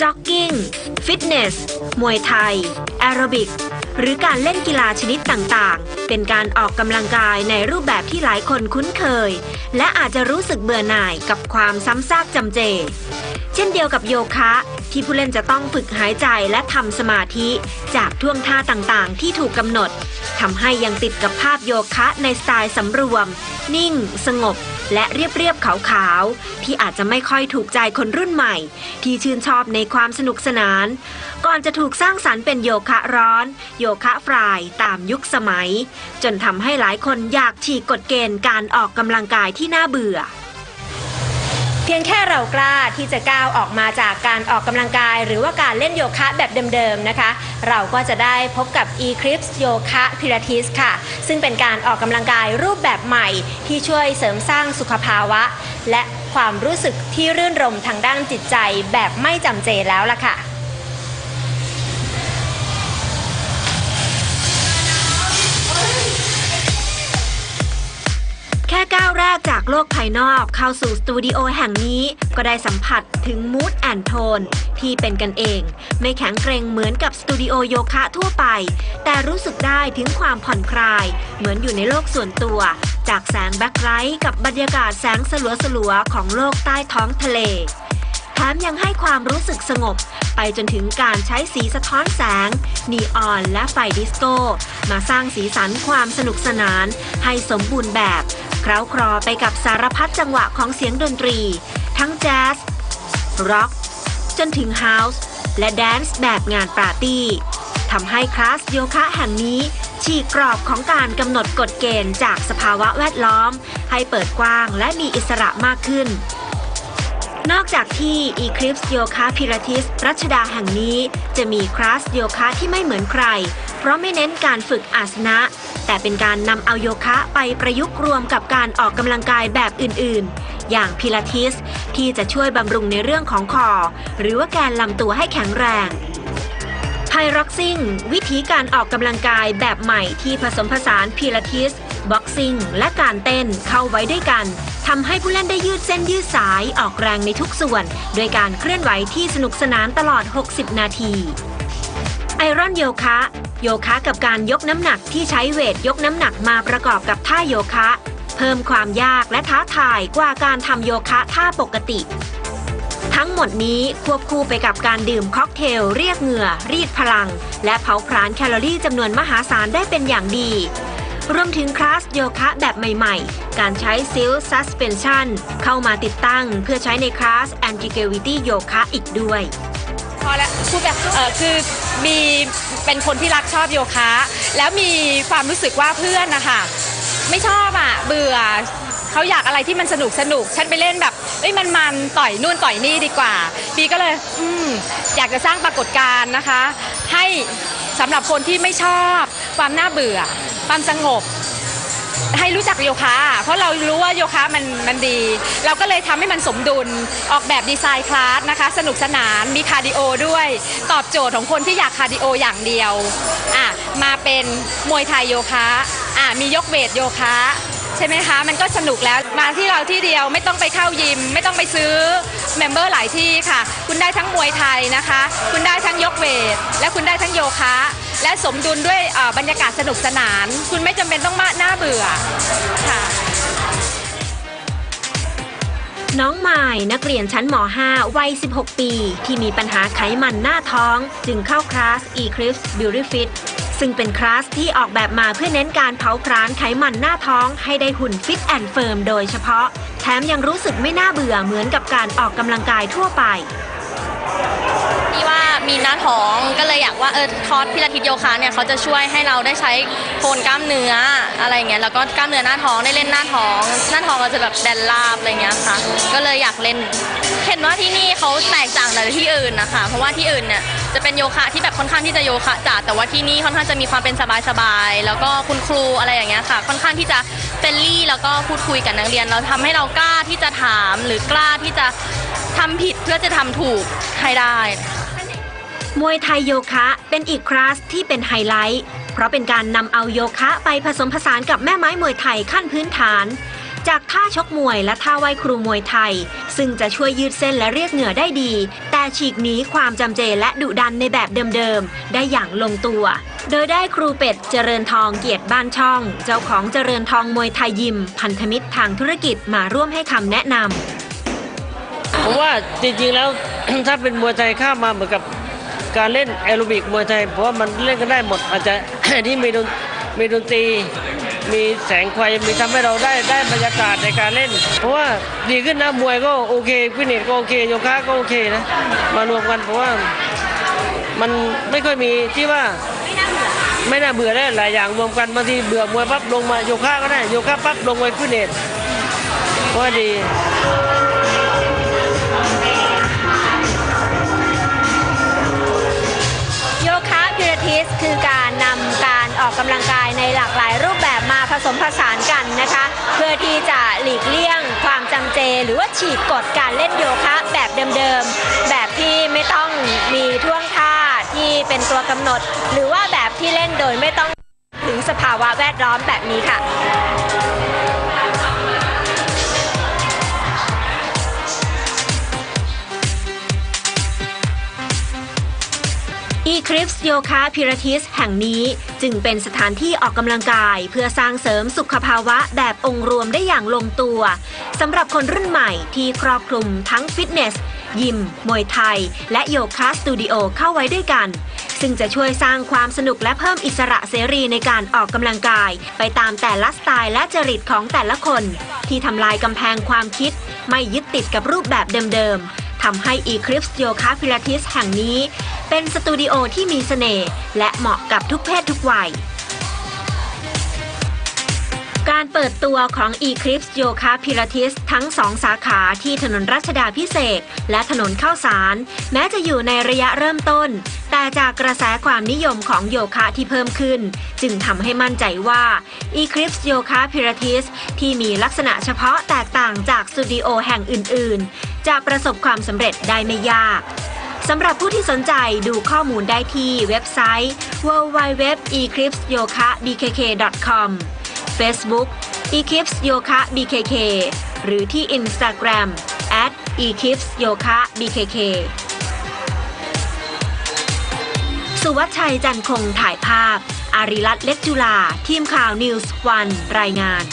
จ็อกกิ้ง ฟิตเนส มวยไทย แอโรบิก หรือการเล่นกีฬาชนิดต่างๆ เป็นการออกกำลังกายในรูปแบบที่หลายคนคุ้นเคย และอาจจะรู้สึกเบื่อหน่ายกับความซ้ำซากจำเจ เช่นเดียวกับโยคะที่ผู้เล่นจะต้องฝึกหายใจและทำสมาธิ จากท่วงท่าต่างๆ ที่ถูกกำหนดทำให้ยังติดกับภาพโยคะในสไตล์สำรวม นิ่ง สงบ และเรียบๆขาวๆ ที่อาจจะไม่ค่อยถูกใจคนรุ่นใหม่ ที่ชื่นชอบในความสนุกสนาน ก่อนจะถูกสร้างสรรค์เป็นโยคะร้อน โยคะฟรายตามยุคสมัย จนทำให้หลายคนอยากฉีกกฎเกณฑ์การออกกำลังกายที่น่าเบื่อ พียงแค่เรากล้าที่จะก้าวออกมาจากการออกกำลังกาย หรือว่าการเล่นโยคะแบบเดิมๆนะคะ เราก็จะได้พบกับ Eclipse y o คะ Pilates ค่ะ ซึ่งเป็นการออกกำลังกายรูปแบบใหม่ที่ช่วยเสริมสร้างสุขภาวะ และความรู้สึกที่รื่นรมทางด้านจิตใจแบบไม่จำเจแล้วล่ะค่ะ แค่ก้าวแรกจากโลกภายนอกเข้าสู่สตูดิโอแห่งนี้ ก็ได้สัมผัสถึงมูดแอนโทนที่เป็นกันเอง ไม่แข็งเกรงเหมือนกับสตูดิโอโยคะทั่วไป แต่รู้สึกได้ถึงความผ่อนคลาย เหมือนอยู่ในโลกส่วนตัว จากแสง black light กับบรรยากาศแสงสลัวๆของโลกใต้ท้องทะเลแถมยังให้ความรู้สึกสงบ ไปจนถึงการใช้สีสะท้อนแสง นีออนและไฟดิสโก้ มาสร้างสีสันความสนุกสนาน ให้สมบูรณ์แบบ เคล้าคลอไปกับสารพัดจังหวะของเสียงดนตรี ทั้งแจ๊สร็อก จนถึงเฮาส์และแดนซ์แบบงานปาร์ตี้ทำให้คลาสโยคะแห่งนี้ฉีกกรอบของการกำหนดกฎเกณฑ์จากสภาวะแวดล้อม ให้เปิดกว้างและมีอิสระมากขึ้น นอกจากที่ Eclipse Yoga Pilates รัชดาแห่งนี้ จะมีคลาสโยคะที่ไม่เหมือนใคร เพราะไม่เน้นการฝึกอาสนะ แต่เป็นการนำเอาโยคะไปประยุกต์รวมกับการออกกำลังกายแบบอื่นๆ อย่างพิลาทิส ที่จะช่วยบำรุงในเรื่องของ core หรือว่าแกนลำตัวให้แข็งแรง Piloxing วิธีการออกกำลังกายแบบใหม่ที่ผสมผสานพิลาทิส boxing และการเต้นเข้าไว้ด้วยกันทำให้ผู้เล่นได้ยืดเส้นยืดสายออกแรงในทุกส่วน โดยการเคลื่อนไหวที่สนุกสนานตลอด 60 นาที Iron Yoga โยคะกับการยกน้ำหนักที่ใช้ weight ยกน้ำหนักมาประกอบกับท่าโยคะ เพิ่มความยากและท้าทายกว่าการทำโยคะท่าปกติ ทั้งหมดนี้ควบคู่ไปกับการดื่มค็อกเทลเรียกเหงื่อ รีดพลัง และเผาผลาญแคลอรี่จำนวนมหาศาลได้เป็นอย่างดีรวมถึงคลาสโยคะแบบใหม่ๆ การใช้ silk suspension เข้ามาติดตั้งเพื่อใช้ในคลาส Anti Gravity Yoga อีกด้วย พอแล้วพูดแบบเออคือมี เป็นคนที่รักชอบโยคะ แล้วมีความรู้สึกว่าเพื่อนนะคะไม่ชอบอะเบื่อเขาอยากอะไรที่มันสนุกสนุก ฉันไปเล่นแบบเอ้ยมันมันต่อยนู่นต่อยนี่ดีกว่า พี่ก็เลยอืมอยากจะสร้างปรากฏการณ์นะคะ ให้สำหรับคนที่ไม่ชอบ ความน่าเบื่อ ความสงบ ให้รู้จักโยคะเพราะเรารู้ว่าโยคะมันมันดี เราก็เลยทำให้มันสมดุลออกแบบดีไซน์คลาสนะคะ สนุกสนานมี cardioด้วย ตอบโจทย์ของคนที่อยาก cardio อย่างเดียวอะมาเป็นมวยไทยโยคะอะมียกเวทโยคะใช่ไหมคะ มันก็สนุกแล้ว มาที่เราที่เดียวไม่ต้องไปเข้ายิม ไม่ต้องไปซื้อ member หลายที่ค่ะ คุณได้ทั้งมวยไทยนะคะ คุณได้ทั้งยกเวท และคุณได้ทั้งโยคะ และสมดุลด้วยบรรยากาศสนุกสนาน คุณไม่จำเป็นต้องมาน่าเบื่อค่ะน้องไม้นักเรียนชั้นหมอ .5 วัย 16 ปี ที่มีปัญหาไขมันหน้าท้อง จึงเข้าคลาส Eclipse Beauty Fit ซึ่งเป็นคลาสที่ออกแบบมาเพื่อเน้นการเผาผลาญไขมันหน้าท้องให้ได้หุ่น fit and firm โดยเฉพาะ แถมยังรู้สึกไม่น่าเบื่อเหมือนกับการออกกำลังกายทั่วไป มีหน้าท้องก็เลยอยากว่าเออคอร์สพิลาทิสโยคะเนี่ยเขาจะช่วยให้เราได้ใช้โคนกล้ามเนื้ออะไรเงี้ยแล้วก็กล้ามเนื้อหน้าท้องได้เล่นหน้าท้อง หน้าท้องเราจะแบบแดนลาบอะไรเงี้ยค่ะ ก็เลยอยากเล่นเห็นว่าที่นี่เขาแตกต่างจากที่อื่นนะคะเพราะว่าที่อื่นเนี่ยจะเป็นโยคะที่แบบค่อนข้างที่จะโยคะจ๋าแต่ว่าที่นี่ค่อนข้างจะมีความเป็นสบายๆแล้วก็คุณครูอะไรอย่างเงี้ยค่ะ ค่อนข้างที่จะเฟรนลี่แล้วก็พูดคุยกับนักเรียน เราทำให้เรากล้าที่จะถามหรือกล้าที่จะทำผิดเพื่อจะทำถูกให้ได้ มวยไทยโยคะเป็นอีกคลาสที่เป็นไฮไลท์ เพราะเป็นการนำเอาโยคะไปผสมผสานกับแม่ไม้มวยไทยขั้นพื้นฐาน จากท่าชกมวยและท่าไหวครูมวยไทย ซึ่งจะช่วยยืดเส้นและเรียกเหงื่อได้ดี แต่ฉีกหนีความจำเจและดุดันในแบบเดิมๆ ได้อย่างลงตัว โดยได้ครูเป็ดเจริญทองเกียรติบ้านช่อง เจ้าของเจริญทองมวยไทยยิม พันธมิตรทางธุรกิจมาร่วมให้คำแนะนำผมว่าจริงๆแล้วถ้าเป็นมวยไทยข้ามาเหมือนกับ การเล่นแอโรบิกมวยไทยเพราะว่ามันเล่นกันได้หมด อาจจะที่มีดนมีดนตรีมีแสงไฟมีทำให้เราได้ได้บรรยากาศในการเล่น เพราะว่าดีขึ้นนะมวยก็โอเคฟิตเนสก็โอเคโยคะก็โอเคนะมารวมกันเพราะว่ามันไม่ค่อยมีที่ว่าไม่น่าเบื่อได้หลายอย่างรวมกันบางทีเบื่อมวยปั๊บลงมาโยคะก็ได้โยคะปั๊บลงไปฟิตเนสเพราะดี การออกกำลังกายในหลากหลายรูปแบบมาผสมผสานกันนะคะ เพื่อที่จะหลีกเลี่ยง ความจำเจ หรือว่าฉีกกฎการเล่นโยคะแบบเดิมๆแบบที่ไม่ต้องมีท่วงท่าที่เป็นตัวกำหนด หรือว่าแบบที่เล่นโดยไม่ต้องถึงสภาวะแวดล้อมแบบนี้ค่ะ Eclipse Yoga Pilates แห่งนี้จึงเป็นสถานที่ออกกำลังกาย เพื่อสร้างเสริมสุขภาวะแบบองค์รวมได้อย่างลงตัวสำหรับคนรุ่นใหม่ที่ครอบคลุมทั้งฟิตเนส ยิม มวยไทย และโยคะสตูดิโอเข้าไว้ด้วยกัน ซึ่งจะช่วยสร้างความสนุกและเพิ่มอิสระเสรีในการออกกำลังกาย ไปตามแต่ละสไตล์และจริตของแต่ละคน ที่ทำลายกำแพงความคิด ไม่ยึดติดกับรูปแบบเดิมๆ ทำให้ Eclipse Yoga Pilates แห่งนี้ เป็นสตูดิโอที่มีเสน่ห์และเหมาะกับทุกเพศทุกวัย การเปิดตัวของ Eclipse Yoga Pilates ทั้งสองสาขาที่ถนนรัชดาพิเศษและถนนข้าวสาร แม้จะอยู่ในระยะเริ่มต้น แต่จากกระแสความนิยมของโยคะที่เพิ่มขึ้น จึงทำให้มั่นใจว่า Eclipse Yoga Pilates ที่มีลักษณะเฉพาะแตกต่างจากสตูดิโอแห่งอื่น ๆ จะประสบความสำเร็จได้ไม่ยากสำหรับผู้ที่สนใจดูข้อมูลได้ที่เว็บไซต์ www.eclipseyokabkk.com Facebook Eclipse Yoga BKK หรือที่ Instagram at @eclipse yoga bkk สุวัชชัยจันคงถ่ายภาพ อาริรัตเล็กจุลา ทีมข่าว News 1รายงาน